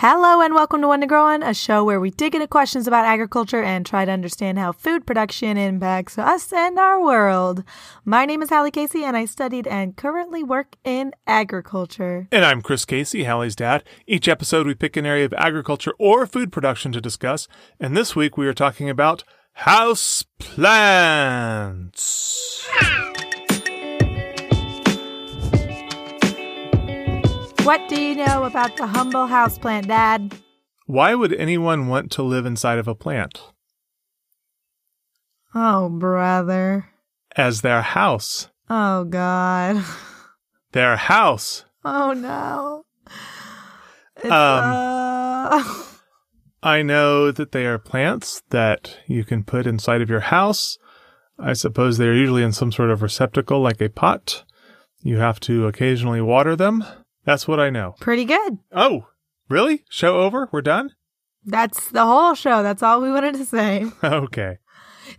Hello and welcome to One to Grow On, a show where we dig into questions about agriculture and try to understand how food production impacts us and our world. My name is Hallie Casey and I studied and currently work in agriculture. And I'm Chris Casey, Hallie's dad. Each episode we pick an area of agriculture or food production to discuss, and this week we are talking about house plants. What do you know about the humble houseplant, Dad? Why would anyone want to live inside of a plant? Oh, brother. As their house. Oh, God. Their house. Oh, no. It's, Um, uh... I know that they are plants that you can put inside of your house. I suppose they're usually in some sort of receptacle like a pot. You have to occasionally water them. That's what I know. Pretty good. Oh, really? Show over? We're done? That's the whole show. That's all we wanted to say. okay.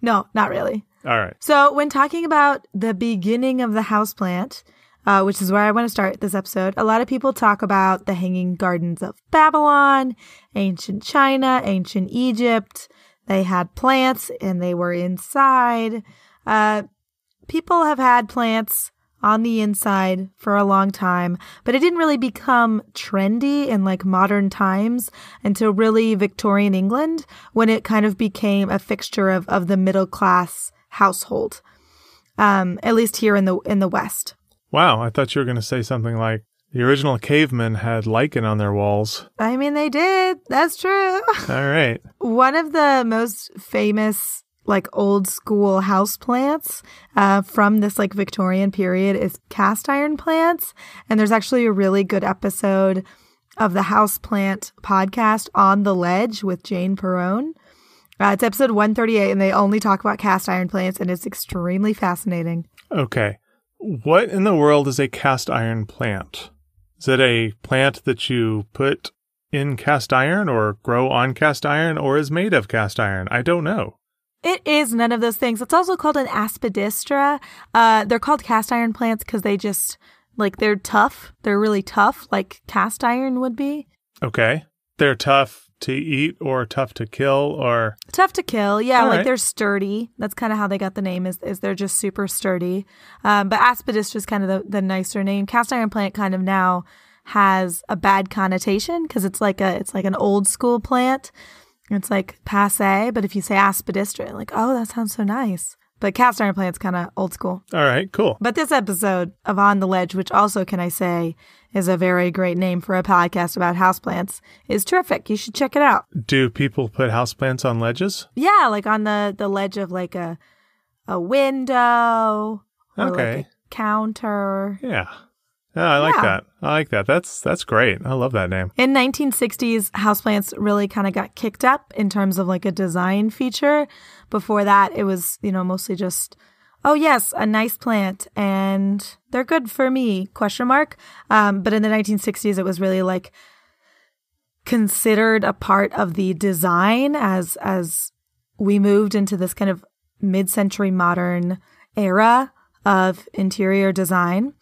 No, not really. All right. So, when talking about the beginning of the houseplant, uh, which is where I want to start this episode, a lot of people talk about the hanging gardens of Babylon, ancient China, ancient Egypt. They had plants and they were inside. Uh, people have had plants on the inside for a long time, but it didn't really become trendy in like modern times until really Victorian England when it kind of became a fixture of, of the middle class household. Um, at least here in the in the West. Wow, I thought you were going to say something like the original cavemen had lichen on their walls. I mean they did. That's true. All right. One of the most famous like old school house plants uh, from this like Victorian period is cast iron plants. And there's actually a really good episode of the house plant podcast on the ledge with Jane Perrone. Uh, it's episode 138 and they only talk about cast iron plants and it's extremely fascinating. Okay. What in the world is a cast iron plant? Is it a plant that you put in cast iron or grow on cast iron or is made of cast iron? I don't know. It is none of those things. It's also called an aspidistra. Uh, they're called cast iron plants because they just like they're tough. They're really tough, like cast iron would be. Okay. They're tough to eat or tough to kill or Tough to kill, yeah. All like right. they're sturdy. That's kind of how they got the name. Is is they're just super sturdy. Um, but aspidistra is kind of the, the nicer name. Cast iron plant kind of now has a bad connotation because it's like a it's like an old school plant. It's like passe, but if you say aspidistra, like oh that sounds so nice. But cast iron plant's kind of old school. All right, cool. But this episode of On the Ledge, which also, can I say, is a very great name for a podcast about houseplants, is terrific. You should check it out. Do people put houseplants on ledges? Yeah, like on the the ledge of like a a window or Okay. like a counter. Yeah. Yeah, I like Yeah. that. I like that. That's that's great. I love that name. In 1960s, houseplants really kind of got kicked up in terms of like a design feature. Before that, it was, you know, mostly just oh yes, a nice plant and they're good for me question mark. Um, but in the 1960s, it was really like considered a part of the design as as we moved into this kind of mid-century modern era of interior design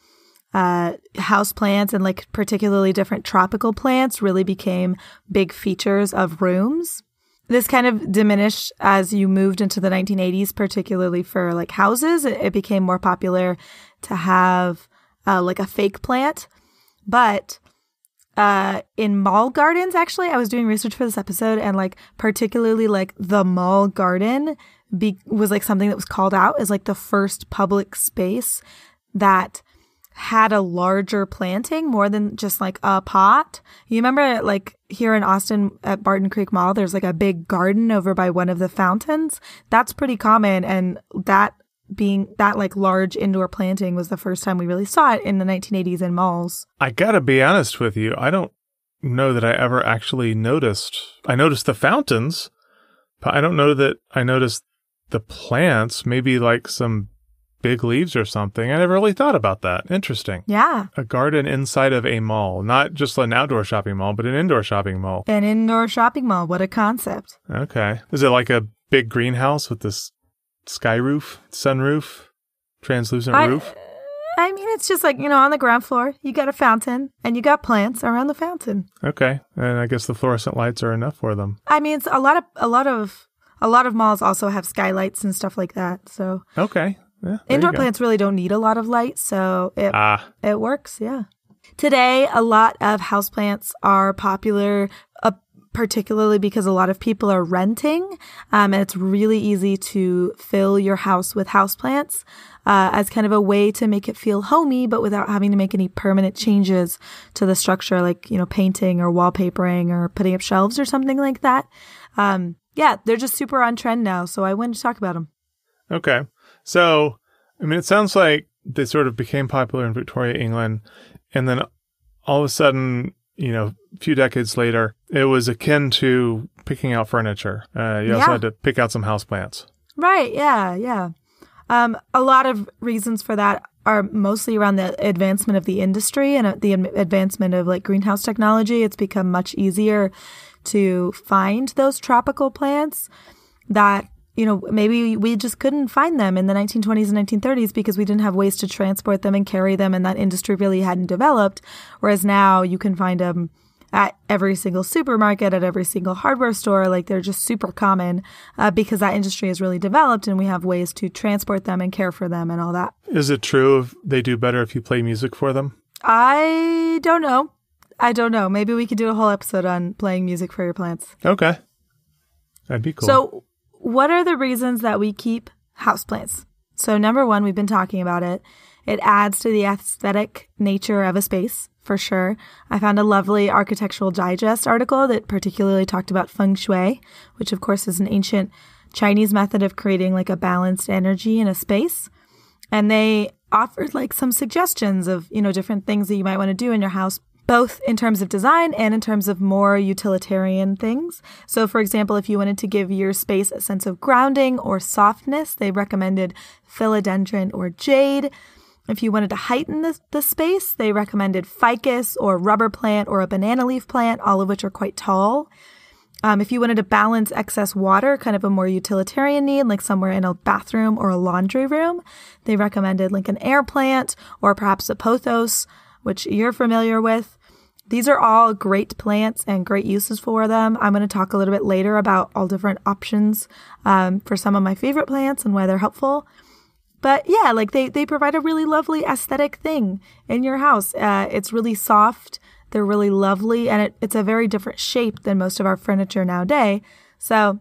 uh, house plants and like particularly different tropical plants really became big features of rooms. This kind of diminished as you moved into the 1980s, particularly for like houses. It, it became more popular to have uh, like a fake plant. But uh, in mall gardens, actually, I was doing research for this episode and like particularly like the mall garden be- was like something that was called out as like the first public space that had a larger planting more than just like a pot. You remember like here in Austin at Barton Creek Mall, there's like a big garden over by one of the fountains. That's pretty common. And that being that like large indoor planting was the first time we really saw it in the 1980s in malls. I gotta be honest with you. I don't know that I ever actually noticed. I noticed the fountains, but I don't know that I noticed the plants. Maybe like some big leaves or something. I never really thought about that. Interesting. Yeah. A garden inside of a mall, not just an outdoor shopping mall, but an indoor shopping mall. An indoor shopping mall. What a concept. Okay. Is it like a big greenhouse with this sky roof, sunroof, translucent I- roof? Uh, I mean, it's just like, you know, on the ground floor, you got a fountain and you got plants around the fountain. Okay. And I guess the fluorescent lights are enough for them. I mean, it's a lot of, a lot of, a lot of malls also have skylights and stuff like that. So Okay. Yeah, indoor plants really don't need a lot of light. So it, Ah, it works. Yeah. Today, a lot of houseplants are popular, uh, particularly because a lot of people are renting. Um, and it's really easy to fill your house with houseplants uh, as kind of a way to make it feel homey, but without having to make any permanent changes to the structure, like, you know, painting or wallpapering or putting up shelves or something like that. Um, yeah, they're just super on trend now. So I wanted to talk about them. okay. So, I mean, it sounds like they sort of became popular in Victoria, England, and then all of a sudden, you know, a few decades later, it was akin to picking out furniture. Uh, you also Yeah. had to pick out some houseplants. Right. Yeah. Yeah. Um, a lot of reasons for that are mostly around the advancement of the industry and uh, the advancement of like greenhouse technology. It's become much easier to find those tropical plants that you know maybe we just couldn't find them in the 1920s and 1930s because we didn't have ways to transport them and carry them and that industry really hadn't developed whereas now you can find them at every single supermarket at every single hardware store like they're just super common uh, because that industry has really developed and we have ways to transport them and care for them and all that Is it true if they do better if you play music for them? i don't know i don't know maybe we could do a whole episode on playing music for your plants Okay. That'd be cool. So, what are the reasons that we keep houseplants? So, number one, we've been talking about it. It adds to the aesthetic nature of a space, for sure. I found a lovely Architectural Digest article that particularly talked about feng shui, which, of course, is an ancient Chinese method of creating like a balanced energy in a space. And they offered like some suggestions of, you know, different things that you might want to do in your house both in terms of design and in terms of more utilitarian things. So, for example, if you wanted to give your space a sense of grounding or softness, they recommended philodendron or jade. If you wanted to heighten the, the space, they recommended ficus or rubber plant or a banana leaf plant, all of which are quite tall. Um, if you wanted to balance excess water, kind of a more utilitarian need, like somewhere in a bathroom or a laundry room, they recommended like an air plant or perhaps a pothos, which you're familiar with. These are all great plants and great uses for them. I'm going to talk a little bit later about all different options um, for some of my favorite plants and why they're helpful. But yeah, like they, they provide a really lovely aesthetic thing in your house. Uh, it's really soft. They're really lovely and it, it's a very different shape than most of our furniture nowadays. So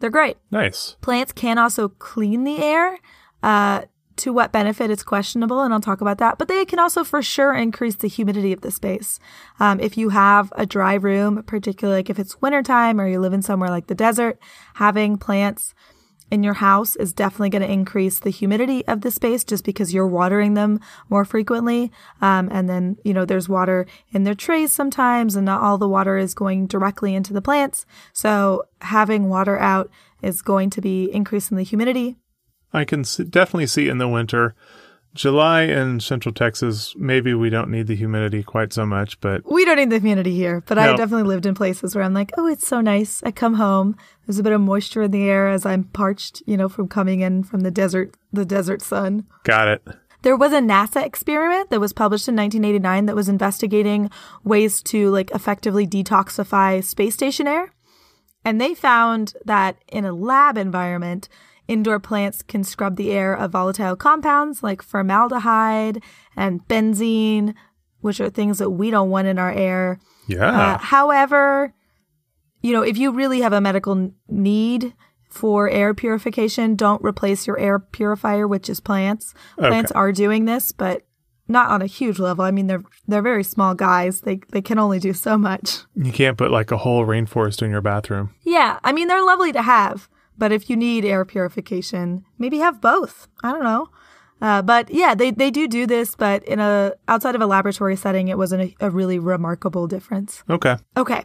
they're great. nice. Plants can also clean the air. Uh, to what benefit it's questionable, and I'll talk about that. But they can also for sure increase the humidity of the space. Um, if you have a dry room, particularly like if it's wintertime or you live in somewhere like the desert, having plants in your house is definitely going to increase the humidity of the space just because you're watering them more frequently. Um, and then, you know, there's water in their trays sometimes, and not all the water is going directly into the plants. So having water out is going to be increasing the humidity. I can definitely see in the winter. July in Central Texas, maybe we don't need the humidity quite so much, but We don't need the humidity here, but I definitely lived in places where I'm like, oh, it's so nice. I come home, there's a bit of moisture in the air as I'm parched, you know, from coming in from the desert, the desert sun. got it. There was a NASA experiment that was published in 1989 that was investigating ways to like effectively detoxify space station air. And they found that in a lab environment, indoor plants can scrub the air of volatile compounds like formaldehyde and benzene, which are things that we don't want in our air. Uh, Yeah. however, you know, if you really have a medical need for air purification, don't replace your air purifier with just plants. Plants Okay. are doing this, but not on a huge level. I mean, they're they're very small guys. They they can only do so much. you can't put like a whole rainforest in your bathroom. Yeah, I mean, they're lovely to have, but if you need air purification, maybe have both. I don't know. Uh, but yeah, they, they do do this, but in a outside of a laboratory setting, it wasn't a, a really remarkable difference. Okay. Okay.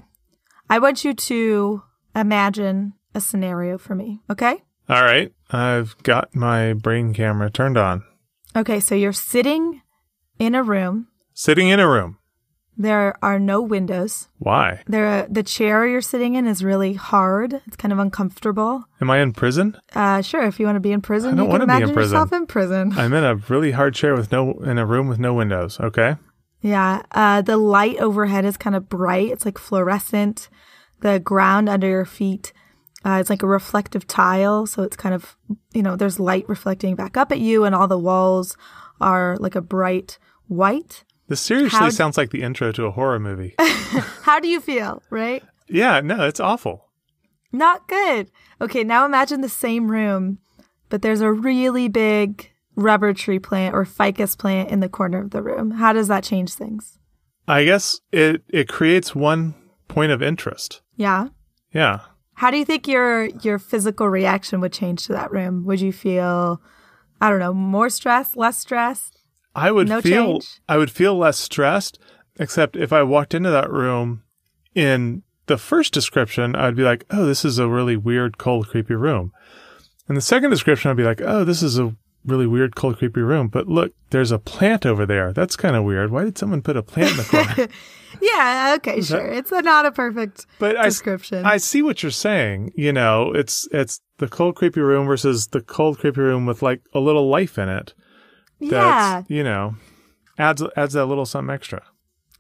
I want you to imagine a scenario for me. Okay. All right. I've got my brain camera turned on. Okay. So you're sitting in a room. Sitting in a room. There are no windows. Why? There, the chair you're sitting in is really hard. It's kind of uncomfortable. Am I in prison? Uh, sure, if you want to be in prison, I don't you wanna can be in imagine prison. yourself in prison. I'm in a really hard chair with no in a room with no windows. Okay. Yeah. Uh, the light overhead is kind of bright. It's like fluorescent. The ground under your feet uh, is like a reflective tile. So it's kind of, you know, there's light reflecting back up at you, and all the walls are like a bright white. This seriously How- sounds like the intro to a horror movie. How do you feel, right? yeah, no, it's awful. Not good. Okay, now imagine the same room, but there's a really big rubber tree plant or ficus plant in the corner of the room. How does that change things? I guess it it creates one point of interest. Yeah. Yeah. How do you think your your physical reaction would change to that room? Would you feel I don't know, more stress, less stress? I would No feel change? I would feel less stressed, except if I walked into that room in the first description, I'd be like, "Oh, this is a really weird, cold, creepy room." In the second description, I'd be like, "Oh, this is a really weird, cold, creepy room." But look, there's a plant over there. That's kind of weird. Why did someone put a plant in the corner? Yeah, okay, that- sure. It's a, not a perfect But I, description. I see what you're saying. You know, it's it's the cold, creepy room versus the cold, creepy room with like a little life in it. Yeah. You know adds adds that little something extra.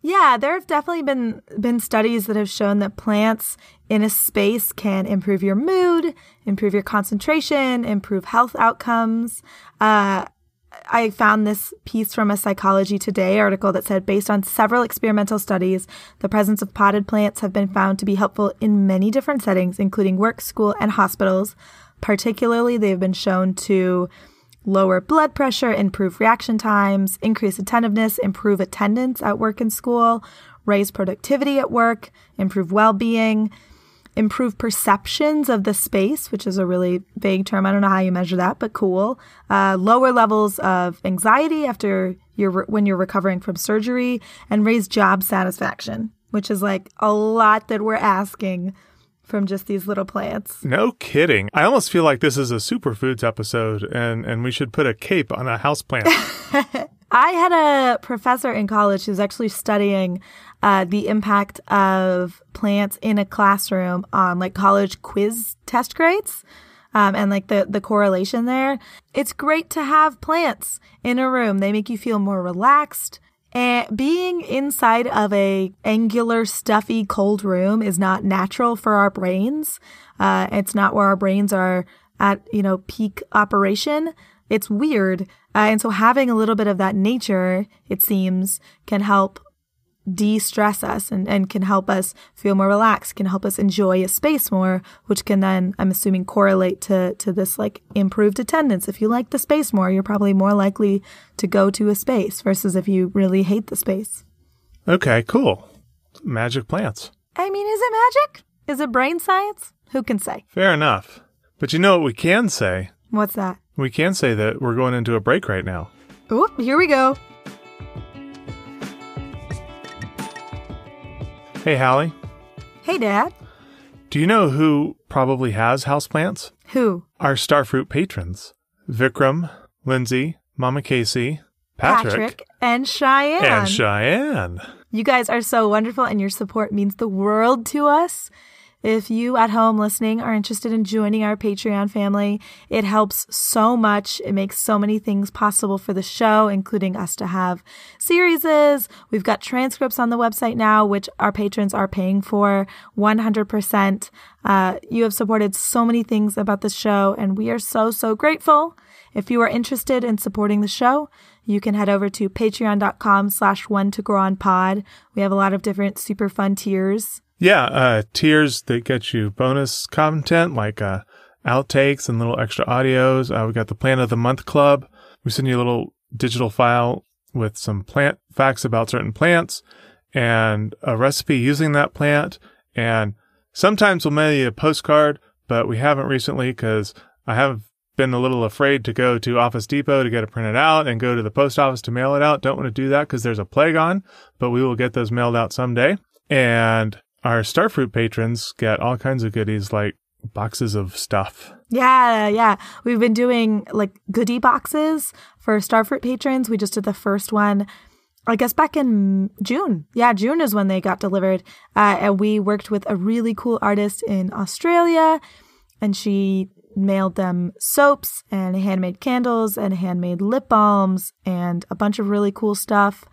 Yeah, there have definitely been been studies that have shown that plants in a space can improve your mood, improve your concentration, improve health outcomes. Uh, I found this piece from a Psychology Today article that said, based on several experimental studies, the presence of potted plants have been found to be helpful in many different settings, including work, school, and hospitals. Particularly, they've been shown to lower blood pressure, improve reaction times, increase attentiveness, improve attendance at work and school, raise productivity at work, improve well being, improve perceptions of the space, which is a really vague term. I don't know how you measure that, but cool. Uh, lower levels of anxiety after you're when you're recovering from surgery, and raise job satisfaction, which is like a lot that we're asking from just these little plants. No kidding. I almost feel like this is a superfoods episode and, and we should put a cape on a houseplant. I had a professor in college who's actually studying uh, the impact of plants in a classroom on like college quiz test grades. Um, and like the, the correlation there. It's great to have plants in a room. They make you feel more relaxed. And being inside of a angular, stuffy, cold room is not natural for our brains. Uh, it's not where our brains are at, you know, peak operation. It's weird. Uh, and so having a little bit of that nature, it seems, can help de-stress us and, and can help us feel more relaxed, can help us enjoy a space more, which can then, I'm assuming, correlate to, to this like improved attendance. If you like the space more, you're probably more likely to go to a space versus if you really hate the space. okay, cool. Magic plants. I mean, is it magic? Is it brain science? Who can say? Fair enough. But you know what we can say? What's that? We can say that we're going into a break right now. Oh, here we go. Hey, Hallie, Hey, Dad. do you know who probably has houseplants? Who? Our Starfruit patrons Vikram, Lindsay, Mama Casey, Patrick, and Cheyenne. and Cheyenne. You guys are so wonderful, and your support means the world to us. If you at home listening are interested in joining our Patreon family, it helps so much. It makes so many things possible for the show, including us to have series. We've got transcripts on the website now, which our patrons are paying for 100%. Uh, you have supported so many things about the show, and we are so, so grateful. If you are interested in supporting the show, you can head over to patreon.com slash one to grow on pod. We have a lot of different super fun tiers. Yeah, uh, tiers that get you bonus content like uh, outtakes and little extra audios. Uh, we got the Plant of the Month Club. We send you a little digital file with some plant facts about certain plants and a recipe using that plant. And sometimes we'll mail you a postcard, but we haven't recently because I have been a little afraid to go to Office Depot to get it printed out and go to the post office to mail it out. Don't want to do that because there's a plague on, but we will get those mailed out someday. And our Starfruit patrons get all kinds of goodies like boxes of stuff. Yeah, yeah. We've been doing like goodie boxes for Starfruit patrons. We just did the first one I guess back in June. Yeah, June is when they got delivered. Uh, and we worked with a really cool artist in Australia, and she mailed them soaps and handmade candles and handmade lip balms and a bunch of really cool stuff.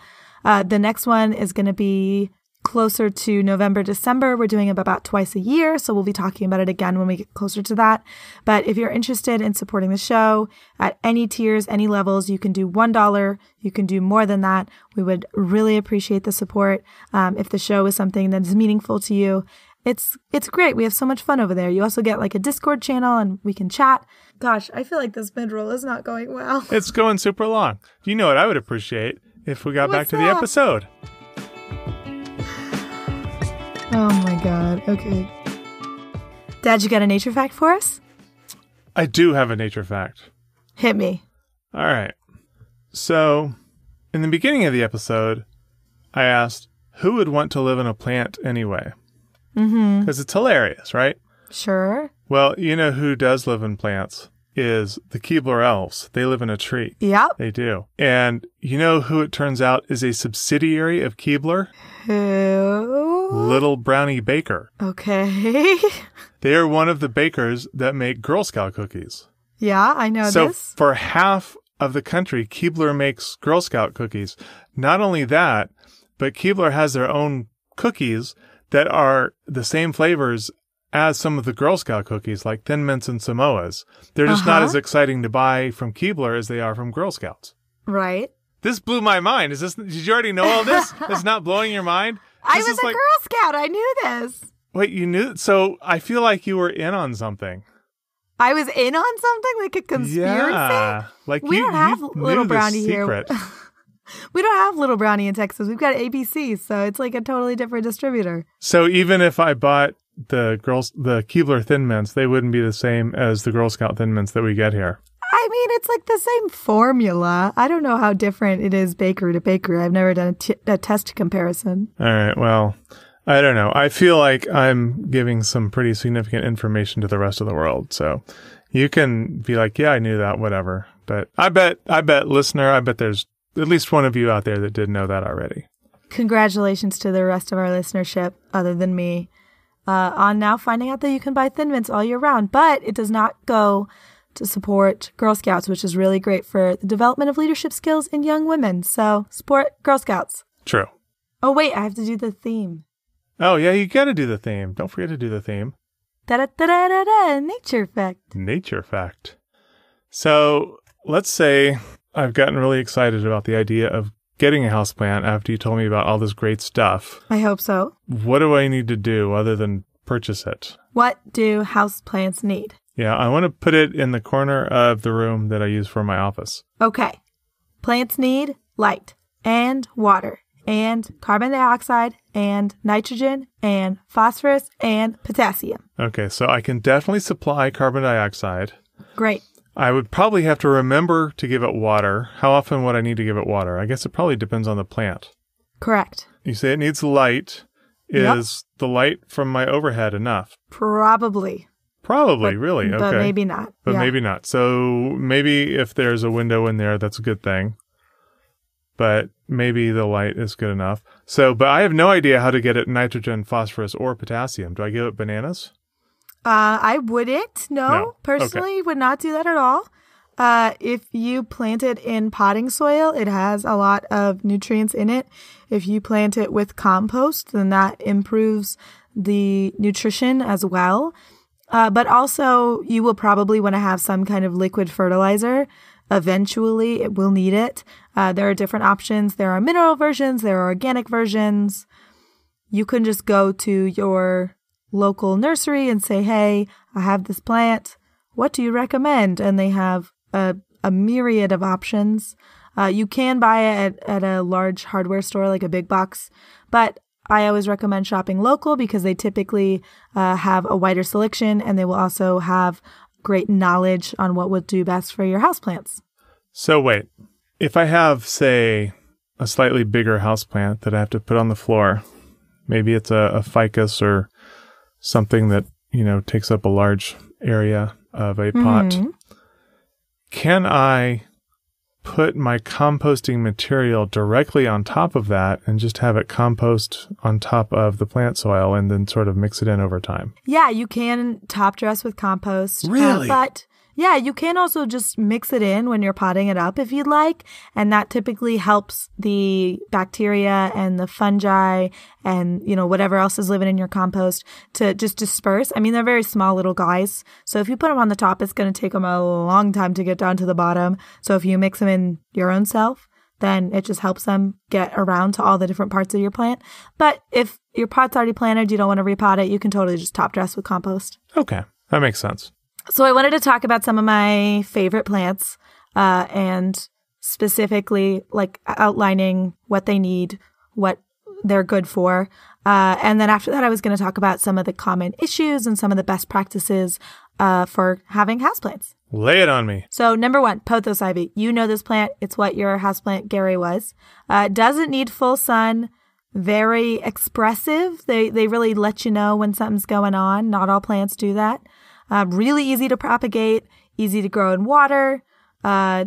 Uh, the next one is going to be closer to November, December. We're doing it about twice a year, so we'll be talking about it again when we get closer to that. But if you're interested in supporting the show at any tiers, any levels, you can do $1. You can do more than that. We would really appreciate the support. Um, if the show is something that is meaningful to you, it's it's great. We have so much fun over there. You also get like a Discord channel and we can chat. Gosh, I feel like this mid roll is not going well. It's going super long. You know what I would appreciate if we got What's back to that? the episode. Oh my god. Okay. Dad, you got a nature fact for us? I do have a nature fact. Hit me. All right. So, in the beginning of the episode, I asked who would want to live in a plant anyway? Mm-hmm. Because it's hilarious, right? Sure. Well, you know who does live in plants is the Keebler elves. They live in a tree. Yep. They do. And you know who it turns out is a subsidiary of Keebler? Who? Little Brownie Baker. Okay. They are one of the bakers that make Girl Scout cookies. yeah, I know so this. for half of the country, Keebler makes Girl Scout cookies. Not only that, but Keebler has their own cookies that are the same flavors as some of the Girl Scout cookies, like Thin Mints and Samoas. They're just not Uh-huh. as exciting to buy from Keebler as they are from Girl Scouts. Right. This blew my mind. Is this? Did you already know all this? it's not blowing your mind. I was a like- Girl Scout. I knew this. Wait, you knew? So I feel like you were in on something. I was in on something like a conspiracy. Yeah, like We you, don't have little brownie here. We don't have Little Brownie in Texas. We've got ABC, so it's like a totally different distributor. So even if I bought the girls, the Keebler Thin Mints, they wouldn't be the same as the Girl Scout Thin Mints that we get here. I mean, it's like the same formula. I don't know how different it is bakery to bakery. I've never done a, t- a test comparison. All right. Well, I don't know. I feel like I'm giving some pretty significant information to the rest of the world. So you can be like, yeah, I knew that, whatever. But I bet, I bet listener, I bet there's at least one of you out there that did know that already. Congratulations to the rest of our listenership, other than me, uh, on now finding out that you can buy Thin Mints all year round. But it does not go to support Girl Scouts, which is really great for the development of leadership skills in young women. So support Girl Scouts. True. Oh, wait, I have to do the theme. Oh yeah, you got to do the theme. Don't forget to do the theme. Da da da da da nature fact. nature fact. So let's say I've gotten really excited about the idea of getting a houseplant after you told me about all this great stuff. I hope so. What do I need to do other than purchase it? What do houseplants need? Yeah, I want to put it in the corner of the room that I use for my office. Okay. Plants need light and water and carbon dioxide and nitrogen and phosphorus and potassium. Okay, so I can definitely supply carbon dioxide. Great. I would probably have to remember to give it water. How often would I need to give it water? I guess it probably depends on the plant. Correct. You say it needs light. Yep. Is the light from my overhead enough? Probably. Probably, But- really. Okay. But maybe not. But Yeah. maybe not. So maybe if there's a window in there, that's a good thing. But maybe the light is good enough. So, but I have no idea how to get it nitrogen, phosphorus, or potassium. Do I give it bananas? Uh, I wouldn't. No, No. personally, would not do that at all. Uh, if you plant it in potting soil, it has a lot of nutrients in it. If you plant it with compost, then that improves the nutrition as well. Uh, but also, you will probably want to have some kind of liquid fertilizer. Eventually, it will need it. Uh, there are different options. There are mineral versions, there are organic versions. You can just go to your local nursery and say, Hey, I have this plant. What do you recommend? And they have a, a myriad of options. Uh, you can buy it at, at a large hardware store like a big box, but I always recommend shopping local because they typically uh, have a wider selection and they will also have great knowledge on what would do best for your houseplants. So wait, if I have, say, a slightly bigger houseplant that I have to put on the floor, maybe it's a, a ficus or something that, you know, takes up a large area of a pot. Mhm. Can I put my composting material directly on top of that and just have it compost on top of the plant soil and then sort of mix it in over time. Yeah, you can top dress with compost. uh, Really? but yeah, you can also just mix it in when you're potting it up if you'd like. And that typically helps the bacteria and the fungi and, you know, whatever else is living in your compost to just disperse. I mean, they're very small little guys. So if you put them on the top, it's going to take them a long time to get down to the bottom. So if you mix them in your own self, then it just helps them get around to all the different parts of your plant. But if your pot's already planted, you don't want to repot it, you can totally just top dress with compost. Okay. That makes sense. So I wanted to talk about some of my favorite plants, uh, and specifically like outlining what they need, what they're good for. Uh, and then after that, I was going to talk about some of the common issues and some of the best practices, uh, for having houseplants. Lay it on me. So number one, pothos ivy. You know this plant. It's what your houseplant Gary was. Uh, doesn't need full sun. Very expressive. They they really let you know when something's going on. Not all plants do that. Uh, really easy to propagate. Easy to grow in water. Uh,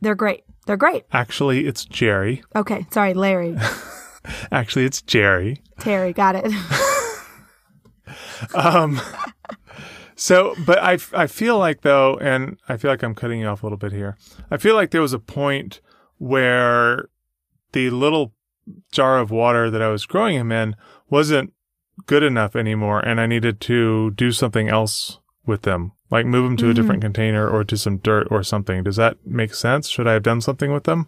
they're great. They're great. Actually, it's Jerry. Okay, sorry, Larry, Actually, it's Jerry. Terry, got it. Um, so, but I, I feel like though, and I feel like I'm cutting you off a little bit here. I feel like there was a point where the little jar of water that I was growing him in wasn't good enough anymore, and I needed to do something else with them, like move them to a mm-hmm. different container or to some dirt or something. Does that make sense? Should I have done something with them?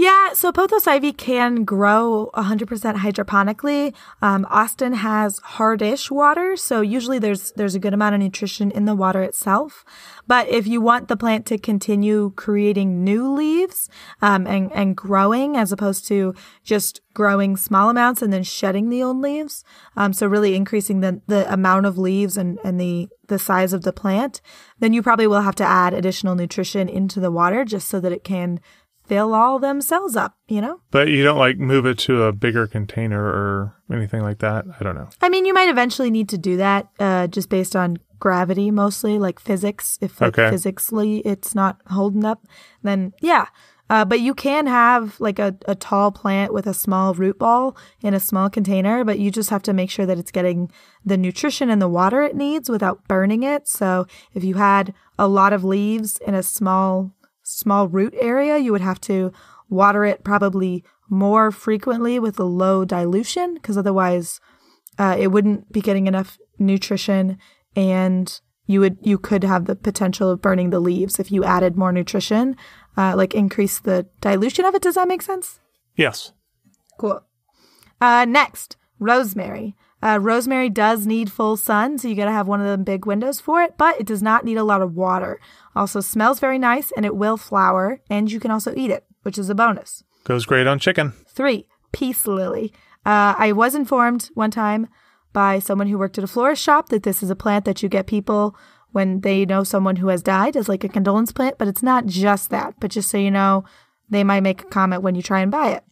Yeah, so pothos ivy can grow 100% hydroponically. Um, Austin has hardish water, so usually there's there's a good amount of nutrition in the water itself. But if you want the plant to continue creating new leaves um, and and growing, as opposed to just growing small amounts and then shedding the old leaves, um, so really increasing the the amount of leaves and and the the size of the plant, then you probably will have to add additional nutrition into the water just so that it can fill all them cells up, you know? But you don't like move it to a bigger container or anything like that. I don't know. I mean, you might eventually need to do that, uh, just based on gravity mostly, like physics. If like Okay. physically it's not holding up, then yeah. Uh, but you can have like a, a tall plant with a small root ball in a small container, but you just have to make sure that it's getting the nutrition and the water it needs without burning it. So if you had a lot of leaves in a small small root area, you would have to water it probably more frequently with a low dilution because otherwise uh, it wouldn't be getting enough nutrition and you would you could have the potential of burning the leaves if you added more nutrition uh, like increase the dilution of it does that make sense Yes. Cool. Uh, next, rosemary. Uh, rosemary does need full sun, so you gotta have one of the big windows for it, but it does not need a lot of water. Also smells very nice and it will flower, and you can also eat it, which is a bonus. Goes great on chicken. Three, peace lily. Uh, I was informed one time by someone who worked at a florist shop that this is a plant that you get people when they know someone who has died as like a condolence plant, but it's not just that. But just so you know, they might make a comment when you try and buy it.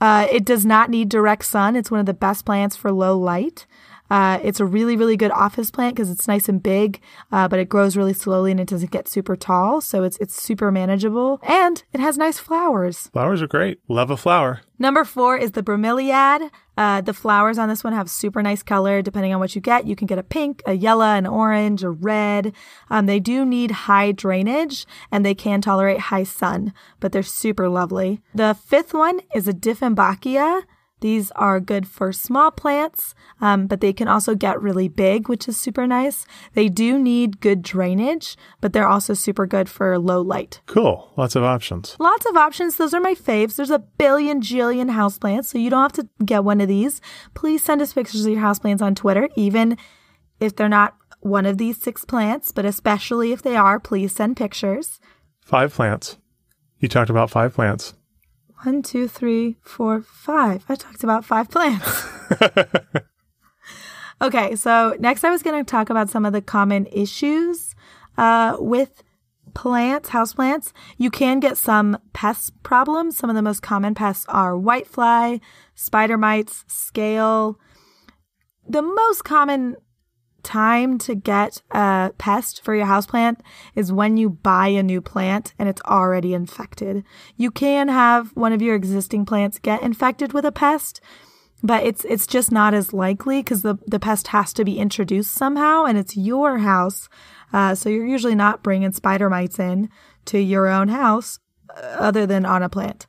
Uh, it does not need direct sun. It's one of the best plants for low light. Uh, it's a really, really good office plant because it's nice and big, uh, but it grows really slowly and it doesn't get super tall. So it's it's super manageable and it has nice flowers. Flowers are great. Love a flower. Number four is the bromeliad. Uh, the flowers on this one have super nice color. Depending on what you get, you can get a pink, a yellow, an orange, a red. Um, they do need high drainage and they can tolerate high sun, but they're super lovely. The fifth one is a Dieffenbachia. These are good for small plants, um, but they can also get really big, which is super nice. They do need good drainage, but they're also super good for low light. Cool. Lots of options. Lots of options. Those are my faves. There's a billion jillion houseplants, so you don't have to get one of these. Please send us pictures of your houseplants on Twitter, even if they're not one of these six plants, but especially if they are, please send pictures. Five plants. You talked about five plants. One, two, three, four, five. I talked about five plants. okay, so next I was going to talk about some of the common issues uh, with plants, houseplants. You can get some pest problems. Some of the most common pests are whitefly, spider mites, scale. The most common time to get a pest for your houseplant is when you buy a new plant and it's already infected. You can have one of your existing plants get infected with a pest, but it's it's just not as likely because the the pest has to be introduced somehow, and it's your house, uh, so you're usually not bringing spider mites in to your own house, uh, other than on a plant.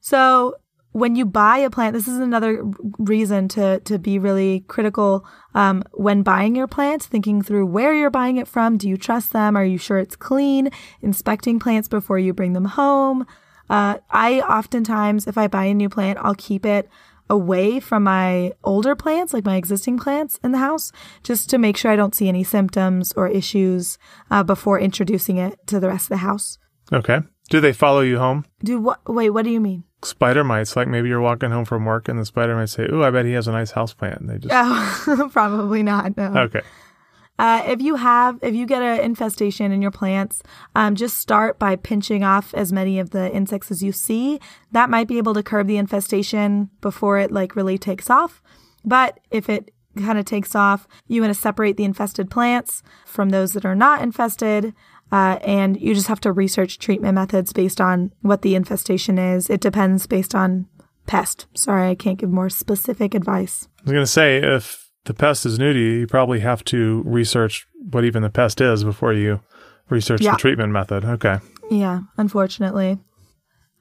So when you buy a plant, this is another reason to to be really critical um, when buying your plants, thinking through where you're buying it from. Do you trust them? Are you sure it's clean? Inspecting plants before you bring them home. Uh, I oftentimes, if I buy a new plant, I'll keep it away from my older plants, like my existing plants in the house, just to make sure I don't see any symptoms or issues uh, before introducing it to the rest of the house. Okay. Do they follow you home? Do what? Wait, what do you mean? Spider mites, like maybe you're walking home from work and the spider might say, "Ooh, I bet he has a nice house plant." And they just Oh, probably not. No. okay. Uh, if you have, if you get an infestation in your plants, um, just start by pinching off as many of the insects as you see. That might be able to curb the infestation before it like really takes off. But if it kind of takes off, you want to separate the infested plants from those that are not infested. Uh, and you just have to research treatment methods based on what the infestation is. It depends based on pest. Sorry, I can't give more specific advice. I was going to say, if the pest is new to you, you probably have to research what even the pest is before you research Yeah. the treatment method. Okay. Yeah, unfortunately.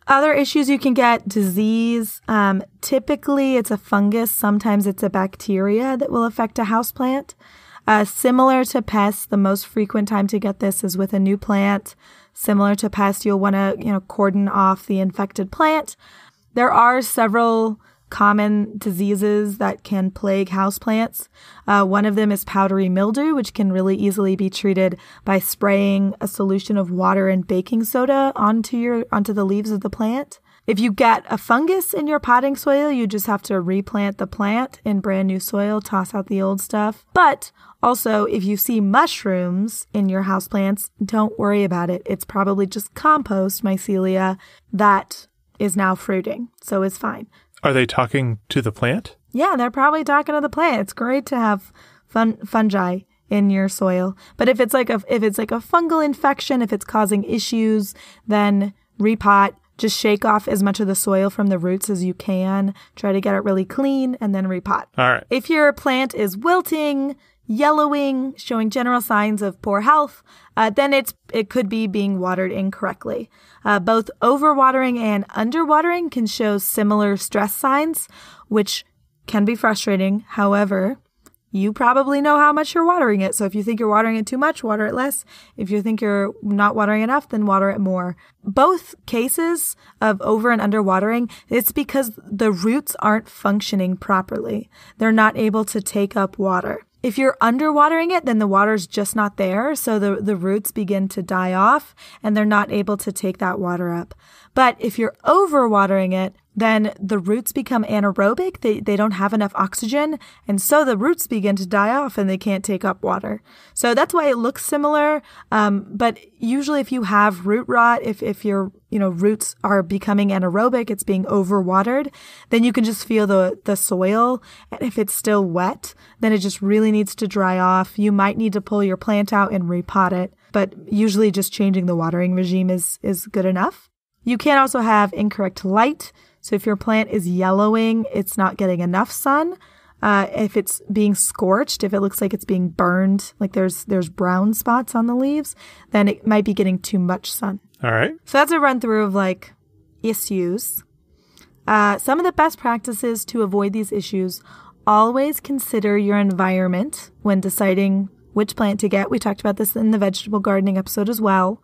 Other issues you can get disease. Um, typically, it's a fungus. Sometimes it's a bacteria that will affect a houseplant. Uh, similar to pests, the most frequent time to get this is with a new plant. Similar to pests, you'll want to you know cordon off the infected plant. There are several common diseases that can plague houseplants. Uh, one of them is powdery mildew, which can really easily be treated by spraying a solution of water and baking soda onto your onto the leaves of the plant. If you get a fungus in your potting soil, you just have to replant the plant in brand new soil, toss out the old stuff. But also, if you see mushrooms in your houseplants, don't worry about it. It's probably just compost mycelia that is now fruiting, so it's fine. Are they talking to the plant? Yeah, they're probably talking to the plant. It's great to have fun fungi in your soil. But if it's like a if it's like a fungal infection, if it's causing issues, then repot. Just shake off as much of the soil from the roots as you can. Try to get it really clean and then repot. All right. If your plant is wilting, yellowing, showing general signs of poor health, uh, then it's it could be being watered incorrectly. Uh, both overwatering and underwatering can show similar stress signs, which can be frustrating. However, you probably know how much you're watering it. So if you think you're watering it too much, water it less. If you think you're not watering enough, then water it more. Both cases of over and under watering, it's because the roots aren't functioning properly. They're not able to take up water. If you're underwatering it, then the water's just not there. So the, the roots begin to die off and they're not able to take that water up. But if you're overwatering it, then the roots become anaerobic. They, they don't have enough oxygen. And so the roots begin to die off and they can't take up water. So that's why it looks similar. Um, but usually if you have root rot, if, if your, you know, roots are becoming anaerobic, it's being overwatered, then you can just feel the, the soil. And if it's still wet, then it just really needs to dry off. You might need to pull your plant out and repot it. But usually just changing the watering regime is, is good enough. You can also have incorrect light. So if your plant is yellowing, it's not getting enough sun. Uh, if it's being scorched, if it looks like it's being burned, like there's there's brown spots on the leaves, then it might be getting too much sun. All right. So that's a run through of like issues. Uh, some of the best practices to avoid these issues always consider your environment when deciding which plant to get. We talked about this in the vegetable gardening episode as well.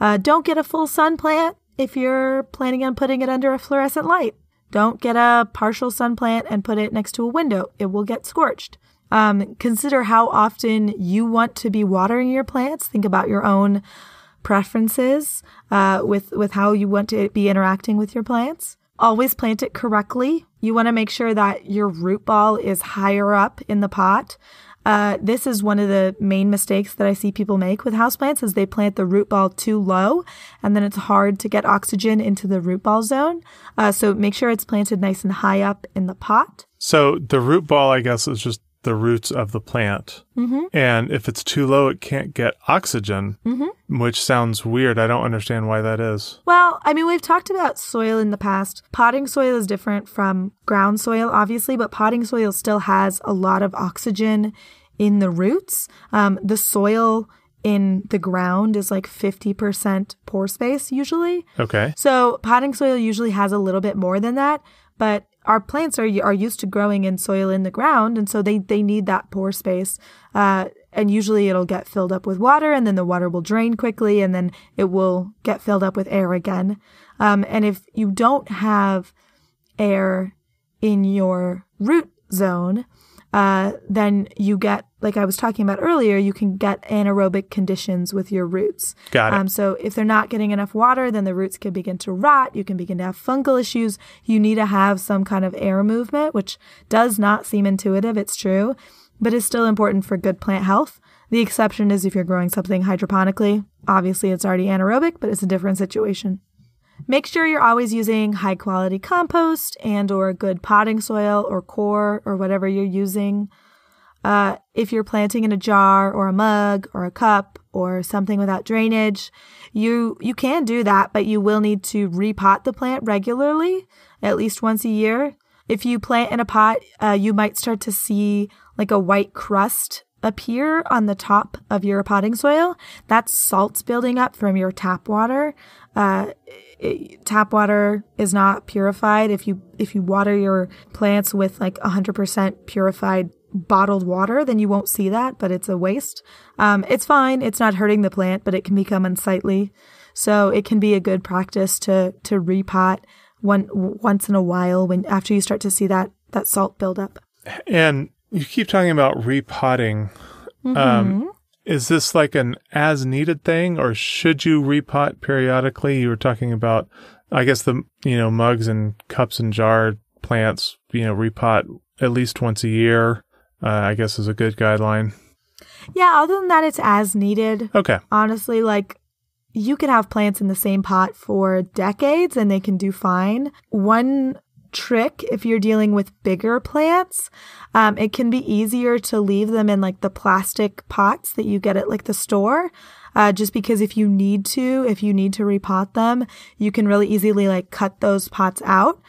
Uh, don't get a full sun plant if you're planning on putting it under a fluorescent light. Don't get a partial sun plant and put it next to a window. It will get scorched. Um, consider how often you want to be watering your plants. Think about your own preferences uh, with with how you want to be interacting with your plants. Always plant it correctly. You want to make sure that your root ball is higher up in the pot. Uh, this is one of the main mistakes that I see people make with houseplants is they plant the root ball too low and then it's hard to get oxygen into the root ball zone. Uh, so make sure it's planted nice and high up in the pot. So the root ball, I guess, is just the roots of the plant. Mm-hmm. And if it's too low, it can't get oxygen, Mm-hmm. which sounds weird. I don't understand why that is. Well, I mean, we've talked about soil in the past. Potting soil is different from ground soil, obviously, but potting soil still has a lot of oxygen in the roots. Um, the soil in the ground is like 50% pore space usually. Okay. So potting soil usually has a little bit more than that, but our plants are are used to growing in soil in the ground, and so they they need that pore space. Uh, and usually it'll get filled up with water, and then the water will drain quickly, and then it will get filled up with air again. Um, and if you don't have air in your root zone, uh, then you get, like I was talking about earlier, you can get anaerobic conditions with your roots. Got it. Um, so if they're not getting enough water, then the roots can begin to rot. You can begin to have fungal issues. You need to have some kind of air movement, which does not seem intuitive. It's true, but is still important for good plant health. The exception is if you're growing something hydroponically. Obviously, it's already anaerobic, but it's a different situation. Make sure you're always using high quality compost and or good potting soil or coir or whatever you're using. Uh, if you're planting in a jar or a mug or a cup or something without drainage, you you can do that, but you will need to repot the plant regularly, at least once a year. If you plant in a pot, uh, you might start to see like a white crust appear on the top of your potting soil. That's salts building up from your tap water. Uh, it- tap water is not purified. If you if you water your plants with like 100% purified bottled water, then you won't see that, but it's a waste. Um, it's fine. It's not hurting the plant, but it can become unsightly. So it can be a good practice to to repot one once in a while when after you start to see that that salt buildup. And you keep talking about repotting. Mm-hmm. Um, is this like an as needed thing or should you repot periodically? You were talking about, I guess the, you know, mugs and cups and jar plants, you know, repot at least once a year, uh, I guess is a good guideline. Yeah, other than that, it's as needed. Okay. honestly, like you can have plants in the same pot for decades and they can do fine. One trick, if you're dealing with bigger plants, um, it can be easier to leave them in like the plastic pots that you get at like the store. Uh, just because if you need to, if you need to repot them, you can really easily like cut those pots out.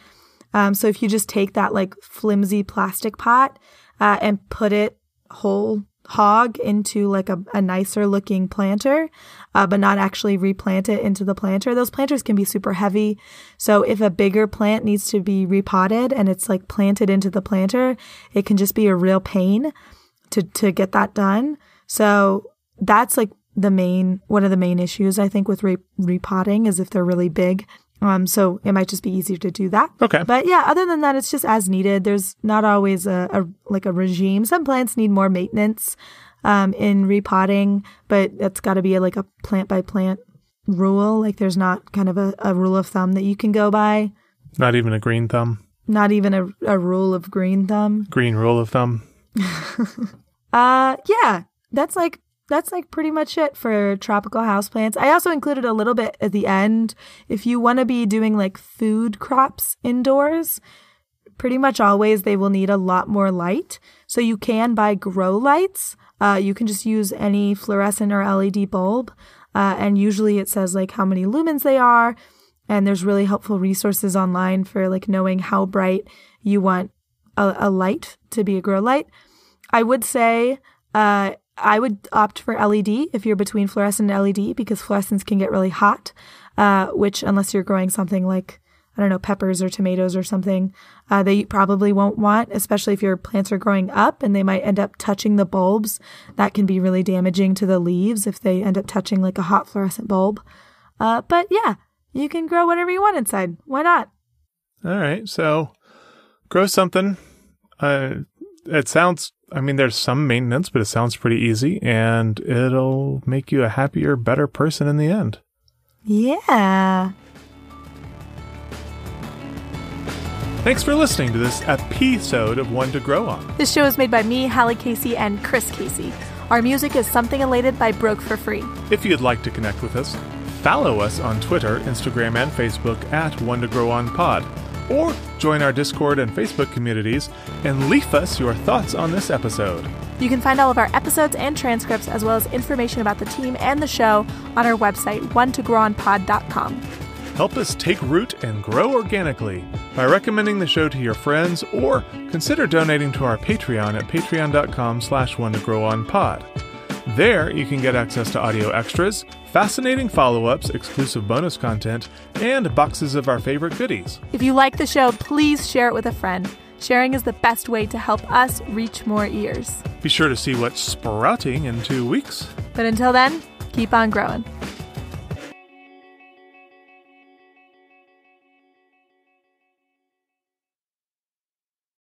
Um, so if you just take that like flimsy plastic pot uh, and put it whole hog into like a, a nicer looking planter, uh, but not actually replant it into the planter, those planters can be super heavy. So if a bigger plant needs to be repotted and it's like planted into the planter, it can just be a real pain to to get that done. So that's like the main one of the main issues I think with re- repotting is if they're really big. Um, so it might just be easier to do that. Okay. But yeah, other than that, it's just as needed. There's not always a, a like a regime. Some plants need more maintenance um, in repotting, but it's got to be a, like a plant by plant rule. Like there's not kind of a, a rule of thumb that you can go by. Not even a green thumb, Not even a, a rule of green thumb. green rule of thumb. Uh, yeah, that's like that's like pretty much it for tropical houseplants. I also included a little bit at the end. If you want to be doing like food crops indoors, pretty much always they will need a lot more light. So you can buy grow lights. Uh, you can just use any fluorescent or LED bulb, uh, and usually it says like how many lumens they are. And there's really helpful resources online for like knowing how bright you want a, a light to be a grow light. I would say uh, I would opt for LED if you're between fluorescent and LED because fluorescents can get really hot, uh, which, unless you're growing something like, I don't know, peppers or tomatoes or something, uh, they probably won't want, especially if your plants are growing up and they might end up touching the bulbs. That can be really damaging to the leaves if they end up touching like a hot fluorescent bulb. Uh, but yeah, you can grow whatever you want inside. Why not? All right. So grow something. Uh, it sounds, I mean, there's some maintenance, but it sounds pretty easy and it'll make you a happier, better person in the end. Yeah. Thanks for listening to this episode of One to Grow On. This show is made by me, Hallie Casey, and Chris Casey. Our music is Something Elated by Broke for Free. If you'd like to connect with us, follow us on Twitter, Instagram, and Facebook at One to Grow On Pod. Or join our Discord and Facebook communities and leave us your thoughts on this episode. You can find all of our episodes and transcripts, as well as information about the team and the show, on our website, one to grow on pod.com. Help us take root and grow organically by recommending the show to your friends or consider donating to our Patreon at patreon.com slash one to grow on pod. There, you can get access to audio extras, fascinating follow ups, exclusive bonus content, and boxes of our favorite goodies. If you like the show, please share it with a friend. Sharing is the best way to help us reach more ears. Be sure to see what's sprouting in two weeks. But until then, keep on growing.